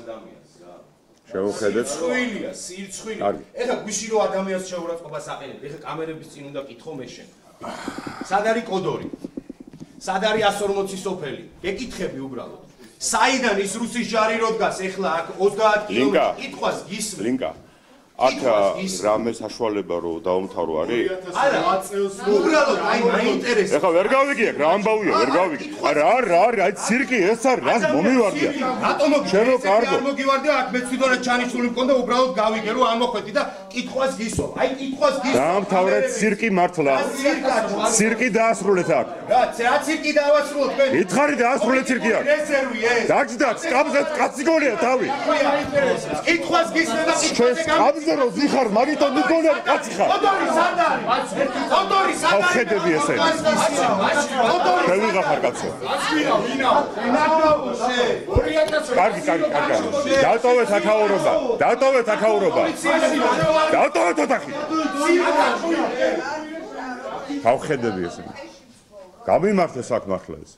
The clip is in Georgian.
ადამიანს რა. შევხედეთ. სირცხვილია, კარგი. ეხლა გვიში რო ადამიანს შეურაცხყოფას აყენებ, ეხლა კამერების წინ უნდა კითხო მე შენ. სად არის კოდორი? სად არის 140 სოფელი? ეკითხები უბრალოდ. საიდან ის რუსის ჯარი რო დგას ეხლა აქ 30 ლინკა. კილომეტრი კითხვას გისმენ. ლინკა. აქ რამე საშუალება რო დაუმთავრო არის? არა, უბრალოდ აი მაინტერესებს. ეხლა ვერ გავიგე აქ რა ამბავია, ვერ გავიგე. რა რა რა ცირკი ეს არის, რას მომივარდია? რატომ ჩემო კარგო. არ მოგივარდე აქ მე თვითონაც ჩანიშნული მქონდა უბრალოდ გავიგე რომ ამოხვედი და კითხვას გისვა. აი კითხვას გისვა. დაამთავრეთ ცირკი მართლა. ცირკი დაასრულეთ აქ. რა, რა ცირკი დავასრულოთ მე? ითხარი დაასრულეთ ცირკი აქ. რეზერვი ეს. დაჭდა, სკამზე კაცი გოლია თავი. კითხვას გისმე და კითხვაზე გამ სკამზე რო ზიხარ, მაგიტომ მიგონე კაცი ხარ. კოდორი სად არის? კოდორი სად არის? ხედები ესე. კოდორი შენ ვიღახარ კაცო. კარგი, კარგი, კარგი. დატოვეთ აქაურობა. დატოვეთ აქაურობა. დატოვეთ ოთახი. გავხედები ესე. გამიმართე საკ მართლა ეს.